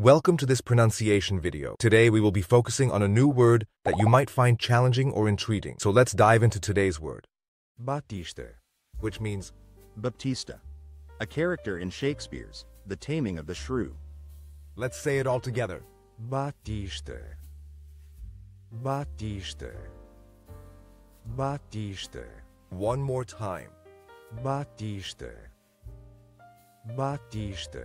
Welcome to this pronunciation video. Today we will be focusing on a new word that you might find challenging or intriguing. So let's dive into today's word, Baptista. which means Baptista, a character in Shakespeare's The Taming of the Shrew. let's say it all together. Baptista. Baptista. Baptista. One more time. Baptista. Baptista.